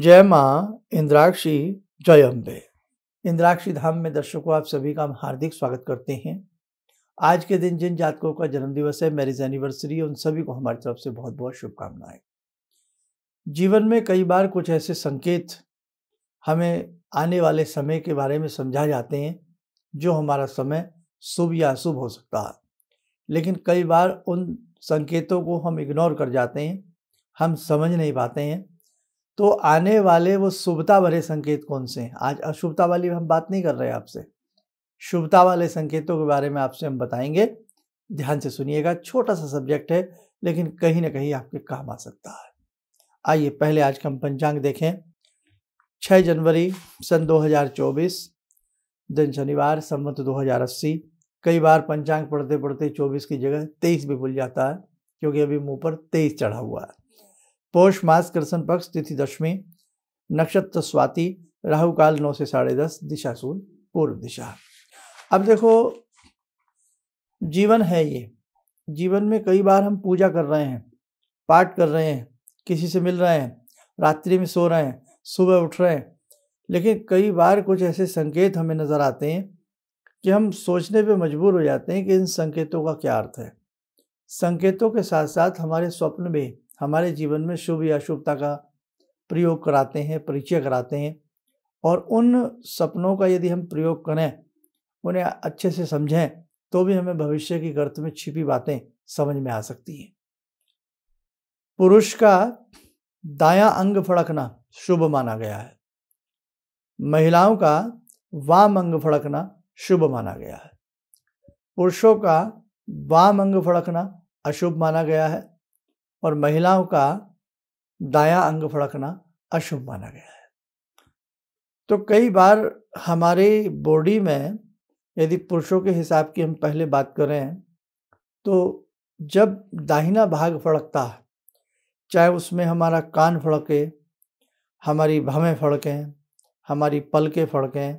जय माँ, इंद्राक्षी जय अम्बे इंद्राक्षी धाम में दर्शकों, आप सभी का हम हार्दिक स्वागत करते हैं। आज के दिन जिन जातकों का जन्मदिवस है, मैरिज एनिवर्सरी है, उन सभी को हमारी तरफ़ से बहुत बहुत शुभकामनाएँ। जीवन में कई बार कुछ ऐसे संकेत हमें आने वाले समय के बारे में समझा जाते हैं, जो हमारा समय शुभ या अशुभ हो सकता है। लेकिन कई बार उन संकेतों को हम इग्नोर कर जाते हैं, हम समझ नहीं पाते हैं तो आने वाले वो शुभता भरे संकेत कौन से हैं? आज अशुभता वाली हम बात नहीं कर रहे आपसे। शुभता वाले संकेतों के बारे में आपसे हम बताएँगे। ध्यान से सुनिएगा, छोटा सा सब्जेक्ट है, लेकिन कहीं ना कहीं आपके काम आ सकता है। आइए, पहले आज का हम पंचांग देखें। 6 जनवरी सन 2024 दिन शनिवार, संवत 2080 कई बार पंचांग पढ़ते पढ़ते 24 की जगह 23 भी भूल जाता है, क्योंकि अभी मुँह पर 23 चढ़ा हुआ है। पौष मास कृष्ण पक्ष, तिथि दशमी, नक्षत्र स्वाति राहु काल नौ से साढ़े दस, दिशा सूल, पूर्व दिशा। अब देखो, जीवन है ये। जीवन में कई बार हम पूजा कर रहे हैं, पाठ कर रहे हैं, किसी से मिल रहे हैं, रात्रि में सो रहे हैं, सुबह उठ रहे हैं, लेकिन कई बार कुछ ऐसे संकेत हमें नज़र आते हैं कि हम सोचने पे मजबूर हो जाते हैं कि इन संकेतों का क्या अर्थ है। संकेतों के साथ साथ हमारे स्वप्न में हमारे जीवन में शुभ या अशुभता का प्रयोग कराते हैं, परिचय कराते हैं और उन सपनों का यदि हम प्रयोग करें, उन्हें अच्छे से समझें तो भी हमें भविष्य की गर्त में छिपी बातें समझ में आ सकती हैं। पुरुष का दाया अंग फड़कना शुभ माना गया है। महिलाओं का वाम अंग फड़कना शुभ माना गया है। पुरुषों का वाम अंग फड़कना अशुभ माना गया है। और महिलाओं का दाया अंग फड़कना अशुभ माना गया है। तो कई बार हमारे बॉडी में यदि पुरुषों के हिसाब की हम पहले बात करें तो जब दाहिना भाग फड़कता है चाहे उसमें हमारा कान फड़के, हमारी भवें फड़कें, हमारी पलकें फड़कें,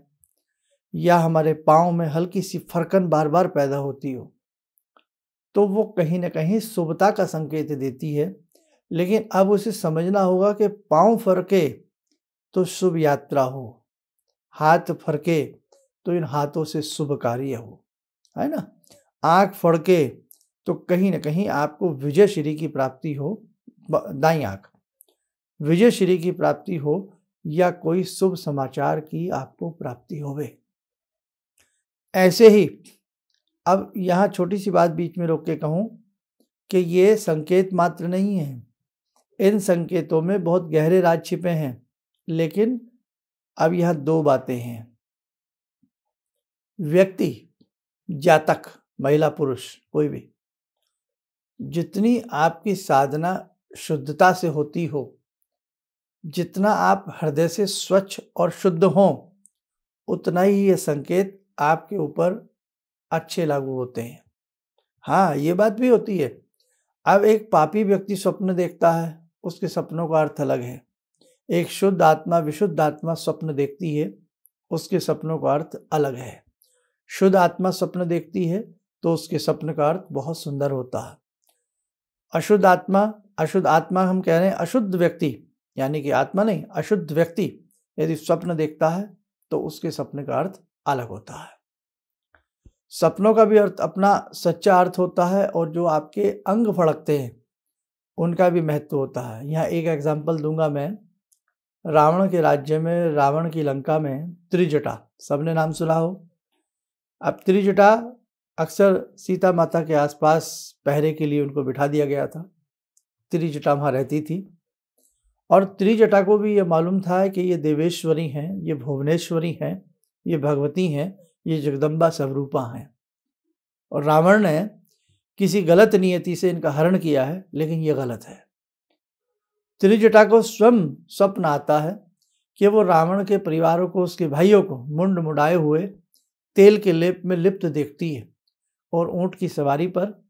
या हमारे पाँव में हल्की सी फरकन बार बार पैदा होती हो तो वो कहीं ना कहीं शुभता का संकेत देती है। लेकिन अब उसे समझना होगा कि पाँव फरके तो शुभ यात्रा हो, हाथ फरके तो इन हाथों से शुभ कार्य हो, है ना? आँख फड़के तो कहीं ना कहीं आपको विजय श्री की प्राप्ति हो दाई आँख। विजय श्री की प्राप्ति हो या कोई शुभ समाचार की आपको प्राप्ति होवे। ऐसे ही अब यहाँ छोटी सी बात बीच में रोक के कहूँ कि ये संकेत मात्र नहीं है। इन संकेतों में बहुत गहरे राज छिपे हैं, लेकिन अब यह दो बातें हैं। व्यक्ति, जातक, महिला, पुरुष, कोई भी। जितनी आपकी साधना शुद्धता से होती हो, जितना आप हृदय से स्वच्छ और शुद्ध हो, उतना ही ये संकेत आपके ऊपर अच्छे लागू होते हैं। हाँ ये बात भी होती है। अब एक पापी व्यक्ति स्वप्न देखता है, उसके सपनों का अर्थ अलग है। एक शुद्ध आत्मा विशुद्ध आत्मा स्वप्न देखती है, उसके सपनों का अर्थ अलग है। शुद्ध आत्मा स्वप्न देखती है तो उसके सपन का अर्थ बहुत सुंदर होता है। अशुद्ध आत्मा अशुद्ध आत्मा हम कह रहे हैं अशुद्ध व्यक्ति, यानी कि आत्मा नहीं, अशुद्ध व्यक्ति यदि स्वप्न देखता है तो उसके सपने का अर्थ अलग होता है। सपनों का भी अर्थ, अपना सच्चा अर्थ होता है और जो आपके अंग फड़कते हैं, उनका भी महत्व होता है। यहाँ एक एग्ज़ाम्पल दूँगा मैं। रावण के राज्य में, रावण की लंका में त्रिजटा, सबने नाम सुना हो? अब त्रिजटा अक्सर सीता माता के आसपास पहरे के लिए उनको बिठा दिया गया था। त्रिजटा वहाँ रहती थी। और त्रिजटा को भी ये मालूम था कि ये देवेश्वरी हैं, ये भुवनेश्वरी हैं, ये भगवती हैं ये जगदम्बा स्वरूपा हैं। और रावण ने किसी गलत नियति से इनका हरण किया है, लेकिन ये गलत है। त्रिजटा को स्वयं स्वप्न आता है कि वो रावण के परिवारों को, उसके भाइयों को मुंड मुड़ाए हुए तेल के लेप में लिप्त देखती है और ऊँट की सवारी पर,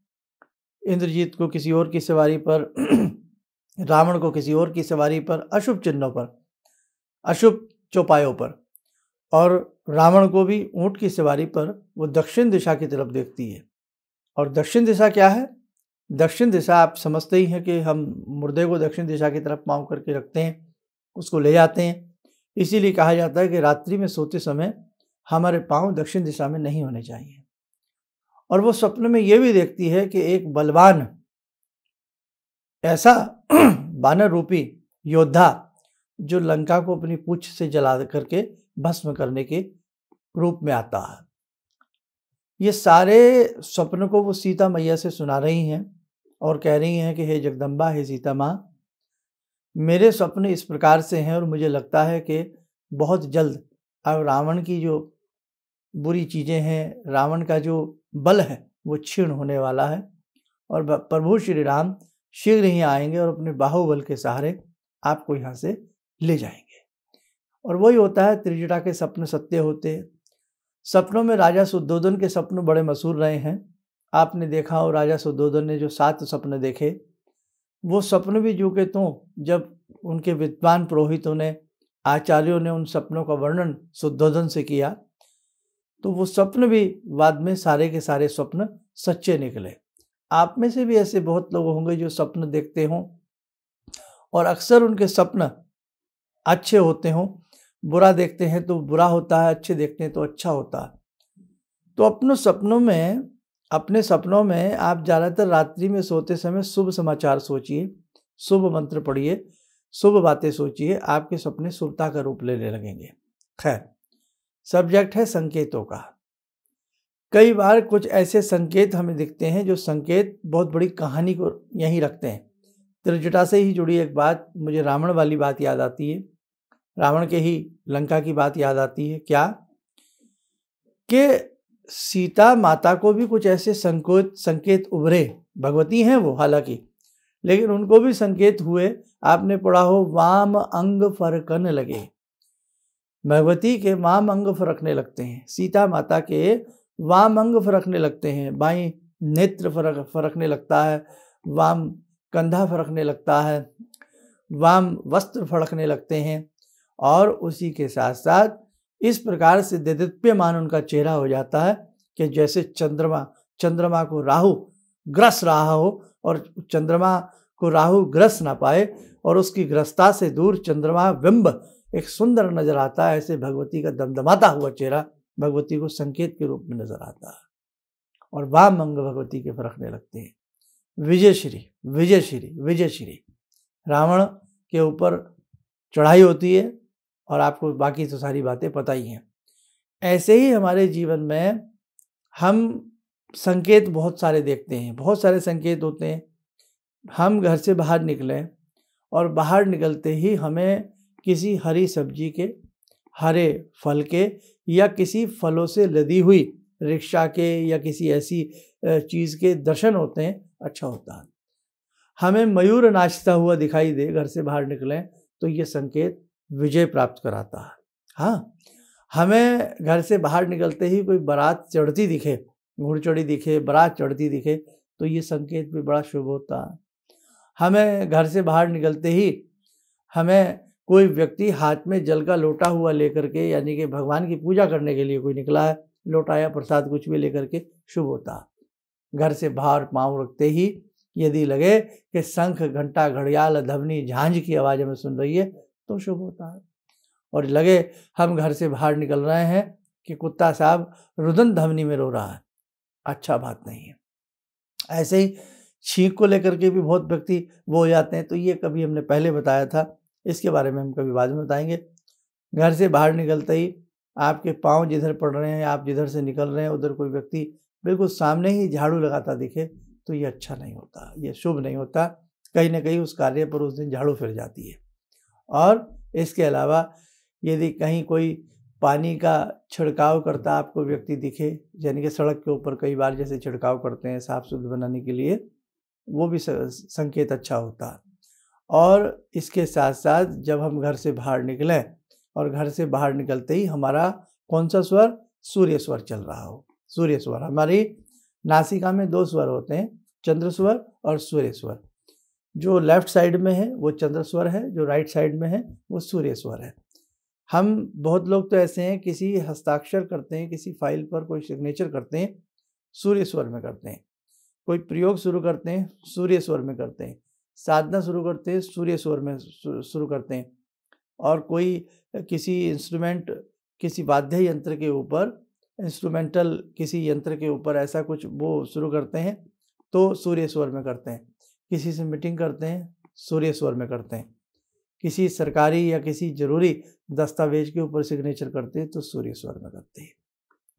इंद्रजीत को किसी और की सवारी पर, रावण को किसी और की सवारी पर, अशुभ चिन्हों पर, अशुभ चौपायों पर और रावण को भी ऊँट की सवारी पर वो दक्षिण दिशा की तरफ़ देखती है। और दक्षिण दिशा क्या है? दक्षिण दिशा आप समझते ही हैं कि हम मुर्दे को दक्षिण दिशा की तरफ़ पाँव करके रखते हैं, उसको ले जाते हैं। इसीलिए कहा जाता है कि रात्रि में सोते समय हमारे पाँव दक्षिण दिशा में नहीं होने चाहिए। और वो स्वप्न में ये भी देखती है कि एक बलवान, ऐसा बानर रूपी योद्धा जो लंका को अपनी पूछ से जला करके भस्म करने के रूप में आता है। ये सारे स्वप्न को वो सीता मैया से सुना रही हैं और कह रही हैं कि, हे जगदम्बा, हे सीता माँ, मेरे स्वप्न इस प्रकार से हैं और मुझे लगता है कि बहुत जल्द अब रावण की जो बुरी चीज़ें हैं, रावण का जो बल है, वो क्षीण होने वाला है और प्रभु श्री राम शीघ्र ही आएँगे और अपने बाहुबल के सहारे आपको यहाँ से ले जाएँगे। और वही होता है त्रिजटा के सपने सत्य होते हैं। सपनों में राजा सुद्धोधन के सपने बड़े मशहूर रहे हैं। आपने देखा हो राजा सुद्धोधन ने जो सात सपने देखे, वो सपने भी जो के तो जब उनके विद्वान पुरोहितों ने, आचार्यों ने उन सपनों का वर्णन शुद्धोधन से किया तो वो स्वप्न भी बाद में सारे के सारे स्वप्न सच्चे निकले। आप में से भी ऐसे बहुत लोग होंगे जो स्वप्न देखते हों और अक्सर उनके स्वप्न अच्छे होते हों बुरा देखते हैं तो बुरा होता है, अच्छे देखते हैं तो अच्छा होता है। तो अपने सपनों में, अपने सपनों में आप ज़्यादातर रात्रि में सोते समय शुभ समाचार सोचिए, शुभ मंत्र पढ़िए, शुभ बातें सोचिए, आपके सपने शुभता का रूप लेने लगेंगे। खैर, सब्जेक्ट है संकेतों का। कई बार कुछ ऐसे संकेत हमें दिखते हैं जो संकेत बहुत बड़ी कहानी को यहीं रखते हैं। त्रिजटा से ही जुड़ी एक बात, मुझे रावण वाली बात याद आती है। रावण के ही लंका की बात याद आती है। क्या? कि सीता माता को भी कुछ ऐसे संकोच, संकेत उभरे। भगवती हैं वो, हालाँकि। लेकिन उनको भी संकेत हुए। आपने पढ़ा हो, वाम अंग फरकन लगे। भगवती के वाम अंग फरकने लगते हैं। सीता माता के वाम अंग फरकने लगते हैं। बाई नेत्र फरक, फरकने लगता है। वाम कंधा फरकने लगता है। वाम वस्त्र फड़कने लगते हैं। और उसी के साथ साथ इस प्रकार से दिदिप्यमान उनका चेहरा हो जाता है कि जैसे चंद्रमा चंद्रमा को राहु ग्रस रहा हो और चंद्रमा को राहु ग्रस ना पाए और उसकी ग्रस्ता से दूर चंद्रमा बिंब एक सुंदर नज़र आता है, ऐसे भगवती का दमदमाता हुआ चेहरा भगवती को संकेत के रूप में नज़र आता है। और वाम अंग भगवती के फरकने लगते हैं। विजय श्री विजय श्री विजय श्री रावण के ऊपर चढ़ाई होती है और आपको बाकी तो सारी बातें पता ही हैं। ऐसे ही हमारे जीवन में हम संकेत बहुत सारे देखते हैं, बहुत सारे संकेत होते हैं। हम घर से बाहर निकलें और बाहर निकलते ही हमें किसी हरी सब्ज़ी के, हरे फल के या किसी फलों से लदी हुई रिक्शा के या किसी ऐसी चीज़ के दर्शन होते हैं अच्छा होता है। हमें मयूर नाचता हुआ दिखाई दे, घर से बाहर निकलें तो ये संकेत विजय प्राप्त कराता है। हाँ हमें घर से बाहर निकलते ही कोई बारात चढ़ती दिखे घुड़चढ़ी दिखे, बारात चढ़ती दिखे तो ये संकेत भी बड़ा शुभ होता है। हमें घर से बाहर निकलते ही हमें कोई व्यक्ति हाथ में जल का लोटा हुआ लेकर के, यानी कि भगवान की पूजा करने के लिए कोई निकला है, लोटा या प्रसाद कुछ भी लेकर के शुभ होता है। घर से बाहर पाँव रखते ही यदि लगे कि शंख, घंटा, घड़ियाल धवनी झांझ की आवाज़ हमें सुन रही है तो शुभ होता है। और लगे हम घर से बाहर निकल रहे हैं कि कुत्ता साहब रुदन धवनी में रो रहा है। अच्छा बात नहीं है। ऐसे ही छींक को लेकर के भी बहुत व्यक्ति वो हो जाते हैं। तो ये कभी हमने पहले बताया था, इसके बारे में हम कभी बाद में बताएँगे। घर से बाहर निकलते ही आपके पाँव जिधर पड़ रहे हैं, आप जिधर से निकल रहे हैं, उधर कोई व्यक्ति बिल्कुल सामने ही झाड़ू लगाता दिखे तो ये अच्छा नहीं होता, ये शुभ नहीं होता। कहीं ना कहीं उस कार्य पर उस दिन झाड़ू फिर जाती है। और इसके अलावा यदि कहीं कोई पानी का छिड़काव करता आपको व्यक्ति दिखे, यानी कि सड़क के ऊपर कई बार जैसे छिड़काव करते हैं साफ़ शुद्ध बनाने के लिए, वो भी संकेत अच्छा होता। और इसके साथ साथ जब हम घर से बाहर निकलें और घर से बाहर निकलते ही हमारा कौन सा स्वर? सूर्य स्वर चल रहा हो। सूर्य स्वर, हमारी नासिका में दो स्वर होते हैं, चंद्र स्वर और सूर्य स्वर। जो लेफ़्ट साइड में है, वो चंद्र स्वर है, जो राइट साइड में है, वो सूर्य स्वर है। हम बहुत लोग तो ऐसे हैं, किसी हस्ताक्षर करते हैं, किसी फ़ाइल पर कोई सिग्नेचर करते हैं, सूर्य स्वर में करते हैं। कोई प्रयोग शुरू करते हैं, सूर्य स्वर में करते हैं। साधना शुरू करते हैं, सूर्य स्वर में शुरू करते हैं। और कोई किसी इंस्ट्रूमेंट किसी वाद्य यंत्र के ऊपर इंस्ट्रूमेंटल किसी यंत्र के ऊपर ऐसा कुछ वो शुरू करते हैं तो सूर्य स्वर में करते हैं। किसी से मीटिंग करते हैं, सूर्य स्वर में करते हैं। किसी सरकारी या किसी ज़रूरी दस्तावेज़ के ऊपर सिग्नेचर करते हैं तो सूर्य स्वर में करते हैं।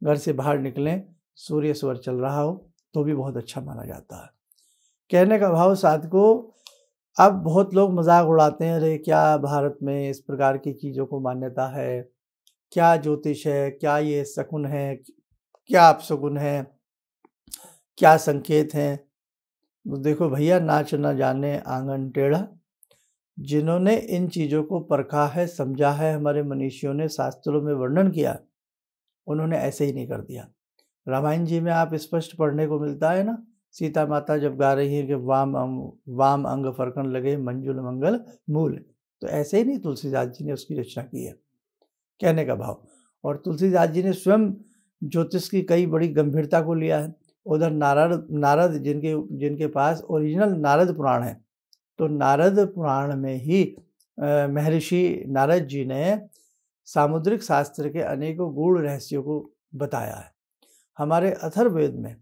घर से बाहर निकलें, सूर्य स्वर चल रहा हो तो भी बहुत अच्छा माना जाता है। कहने का भाव साथ को, अब बहुत लोग मज़ाक उड़ाते हैं, अरे क्या भारत में इस प्रकार की चीज़ों को मान्यता है? क्या ज्योतिष है? क्या ये शकुन है? क्या आप शकुन है? क्या संकेत हैं? तो देखो भैया नाच न जाने आँगन टेढ़ा। जिन्होंने इन चीज़ों को परखा है, समझा है, हमारे मनीषियों ने शास्त्रों में वर्णन किया, उन्होंने ऐसे ही नहीं कर दिया। रामायण जी में आप स्पष्ट पढ़ने को मिलता है ना, सीता माता जब गा रही है कि वाम अंग वाम अंग फरकन लगे, मंजुल मंगल मूल। तो ऐसे ही नहीं तुलसीदास जी ने उसकी रचना की है, कहने का भाव। और तुलसीदास जी ने स्वयं ज्योतिष की कई बड़ी गंभीरता को लिया है। उधर नारद नारद जिनके जिनके पास ओरिजिनल नारद पुराण है। तो नारद पुराण में ही महर्षि नारद जी ने सामुद्रिक शास्त्र के अनेकों गूढ़ रहस्यों को बताया है। हमारे अथर्वेद में,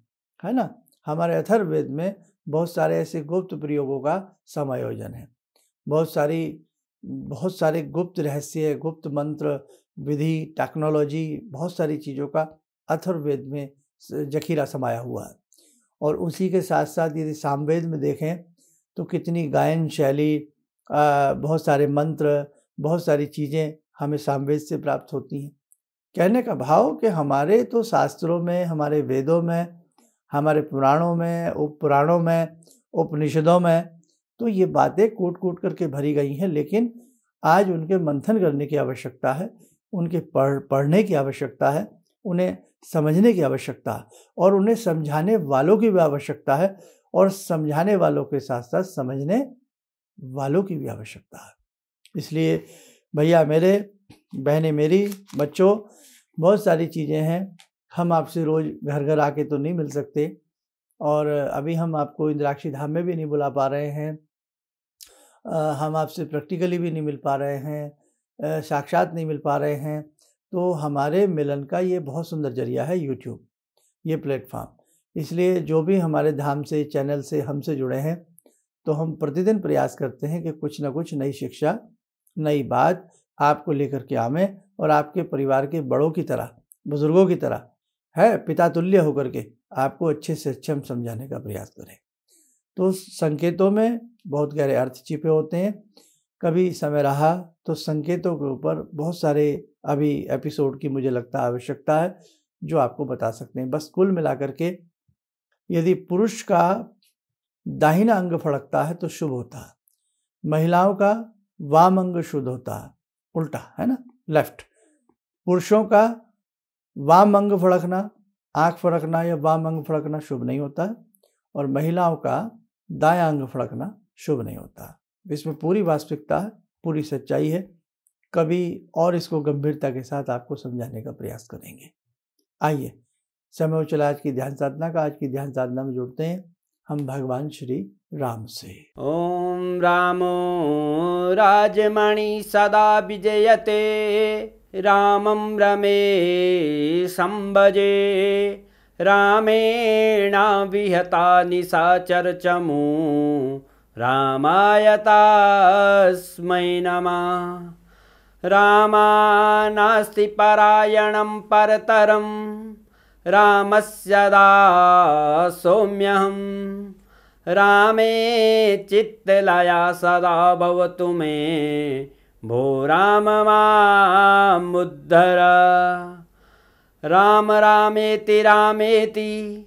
है ना? हमारे अथर्वेद में बहुत सारे ऐसे गुप्त प्रयोगों का समायोजन है। बहुत सारी, बहुत सारे गुप्त रहस्य, गुप्त मंत्र, विधि टेक्नोलॉजी बहुत सारी चीज़ों का अथर्वेद में जखीरा समाया हुआ है। और उसी के साथ साथ यदि सामवेद में देखें तो कितनी गायन शैली बहुत सारे मंत्र, बहुत सारी चीज़ें हमें सामवेद से प्राप्त होती हैं। कहने का भाव कि हमारे तो शास्त्रों में, हमारे वेदों में, हमारे पुराणों में उप पुराणों में, उपनिषदों में तो ये बातें कूट कूट करके भरी गई हैं, लेकिन आज उनके मंथन करने की आवश्यकता है, उनके पढ़, पढ़ने की आवश्यकता है उन्हें समझने की आवश्यकता और उन्हें समझाने वालों की भी आवश्यकता है और समझाने वालों के साथ साथ समझने वालों की भी आवश्यकता है। इसलिए भैया मेरे, बहनें मेरी, बच्चों, बहुत सारी चीज़ें हैं। हम आपसे रोज़ घर घर आके तो नहीं मिल सकते और अभी हम आपको इंद्राक्षी धाम में भी नहीं बुला पा रहे हैं। हम आपसे प्रैक्टिकली भी नहीं मिल पा रहे हैं। साक्षात नहीं मिल पा रहे हैं। तो हमारे मिलन का ये बहुत सुंदर ज़रिया है यूट्यूब ये प्लेटफॉर्म। इसलिए जो भी हमारे धाम से, चैनल से हमसे जुड़े हैं तो हम प्रतिदिन प्रयास करते हैं कि कुछ ना कुछ नई शिक्षा, नई बात आपको लेकर के आवें और आपके परिवार के बड़ों की तरह, बुज़ुर्गों की तरह, है पिता तुल्य होकर के आपको अच्छे से अच्छे हम समझाने का प्रयास करें। तो संकेतों में बहुत गहरे अर्थ छिपे होते हैं। कभी समय रहा तो संकेतों के ऊपर बहुत सारे अभी एपिसोड की मुझे लगता आवश्यकता है, जो आपको बता सकते हैं। बस कुल मिलाकर के यदि पुरुष का दाहिना अंग फड़कता है तो शुभ होता है, महिलाओं का वाम अंग शुद्ध होता है, उल्टा, है ना? लेफ़्ट। पुरुषों का वाम अंग फड़कना, आँख फड़कना या वाम अंग फड़कना शुभ नहीं होता है, और महिलाओं का दाया अंग फड़कना शुभ नहीं होता इसमें पूरी वास्तविकता, पूरी सच्चाई है। कभी और इसको गंभीरता के साथ आपको समझाने का प्रयास करेंगे। आइए, समय हो चला आज की ध्यान साधना का। आज की ध्यान साधना में जुड़ते हैं हम भगवान श्री राम से। ओम रामो राजमणि सदा विजयते, रामं रमे संभजे रामेणा विहता निशाचरचमु रामाय तस्मै नमः। रामा नास्ति परायणं परतरं। रामस्य दासोम्यहं। रामे चित्तलया सदा भवतु मे। भो राम मामुद्धर। राम रामेति रामेति।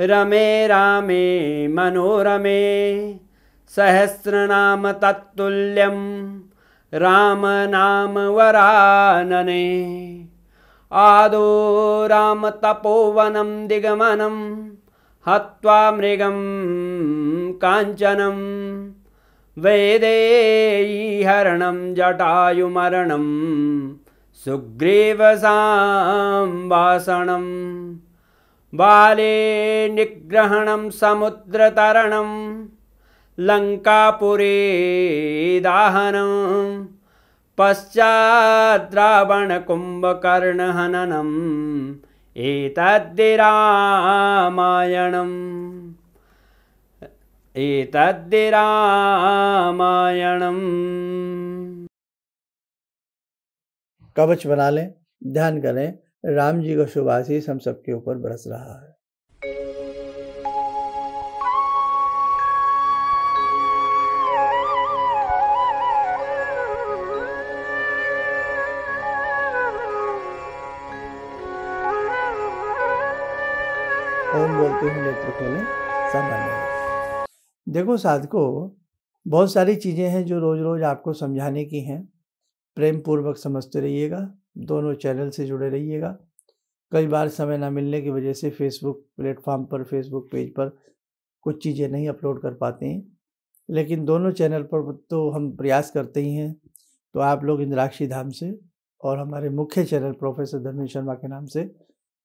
रमे रामे मनोरमे सहस्रनाम तत्तुल्यं रामनाम वरानने आदो रामतपोवनं दिगमनं हत्वा मृगं काञ्चनम् वेदेयीहरणं जटायुमरणं सुग्रीवसाम्भाषणं बाले निग्रहणं समुद्रतरणं लङ्कापुरे दाहनं पश्चाद्रावणकुम्भकर्णहननम् एतद्धि रामायणम् एतद्धि रामायणम् कवच बना लें, ध्यान करें, राम जी का शुभ आशीष हम सबके ऊपर बरस रहा है। बोलते हुए नेत्र खोलें सामान्य देखो साधको, बहुत सारी चीज़ें हैं जो रोज़ रोज़ आपको समझाने की हैं। प्रेम पूर्वक समझते रहिएगा, दोनों चैनल से जुड़े रहिएगा। कई बार समय ना मिलने की वजह से फेसबुक प्लेटफॉर्म पर फेसबुक पेज पर कुछ चीज़ें नहीं अपलोड कर पाते हैं। लेकिन दोनों चैनल पर तो हम प्रयास करते ही हैं। तो आप लोग इंद्राक्षी धाम से और हमारे मुख्य चैनल प्रोफेसर धर्मेश शर्मा के नाम से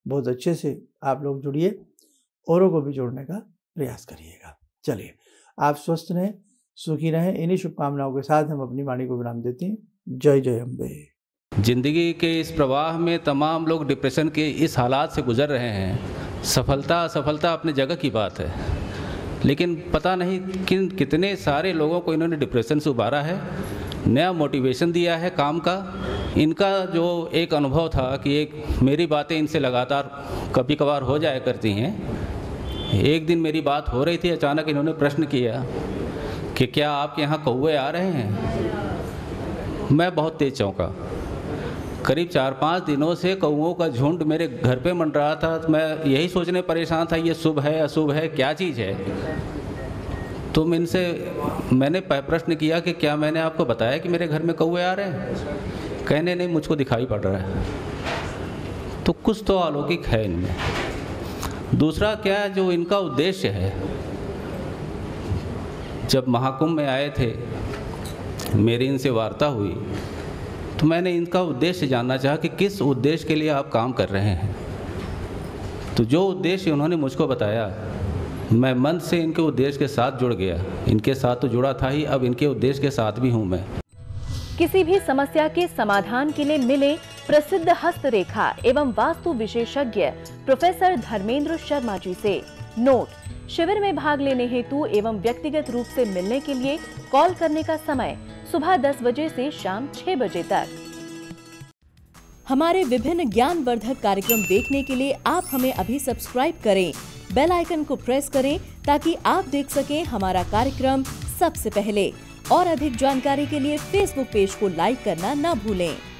बहुत अच्छे से आप लोग जुड़िए। औरों को भी जोड़ने का प्रयास करिएगा। चलिए, आप स्वस्थ रहें, सुखी रहें, इन्हीं शुभकामनाओं के साथ हम अपनी वाणी को विराम देते हैं। जय जय अम्बे। ज़िंदगी के इस प्रवाह में तमाम लोग डिप्रेशन के इस हालात से गुजर रहे हैं। सफलता, असफलता अपने जगह की बात है। लेकिन पता नहीं किन, कितने सारे लोगों को इन्होंने डिप्रेशन से उबारा है। नया मोटिवेशन दिया है काम का। इनका जो एक अनुभव था कि एक, मेरी बातें इनसे लगातार कभी कभार हो जाया करती हैं। एक दिन मेरी बात हो रही थी, अचानक इन्होंने प्रश्न किया कि क्या आपके यहाँ कौए आ रहे हैं? मैं बहुत तेज चौंका। करीब चार पाँच दिनों से कौओं का झुंड मेरे घर पे मंड रहा था। तो मैं यही सोचने परेशान था, ये शुभ है, अशुभ है, क्या चीज़ है? तो इनसे, मैंने प्रश्न किया कि क्या मैंने आपको बताया कि मेरे घर में कौए आ रहे हैं? कहने, नहीं, मुझको दिखाई पड़ रहा है। तो कुछ तो अलौकिक है इनमें। दूसरा क्या है, जो इनका उद्देश्य है। जब महाकुंभ में आए थे, मेरी इनसे वार्ता हुई तो मैंने इनका उद्देश्य जानना चाहा कि किस उद्देश्य के लिए आप काम कर रहे हैं। तो जो उद्देश्य उन्होंने मुझको बताया, मैं मन से इनके उद्देश्य के साथ जुड़ गया। इनके साथ तो जुड़ा था ही, अब इनके उद्देश्य के साथ भी हूँ मैं। किसी भी समस्या के समाधान के लिए मिले प्रसिद्ध हस्तरेखा एवं वास्तु विशेषज्ञ प्रोफेसर धर्मेंद्र शर्मा जी से। नोट, शिविर में भाग लेने हेतु एवं व्यक्तिगत रूप से मिलने के लिए कॉल करने का समय सुबह 10 बजे से शाम 6 बजे तक। हमारे विभिन्न ज्ञान वर्धक कार्यक्रम देखने के लिए आप हमें अभी सब्सक्राइब करें, बेल आइकन को प्रेस करें ताकि आप देख सकें हमारा कार्यक्रम सबसे पहले। और अधिक जानकारी के लिए फेसबुक पेज को लाइक करना न भूलें।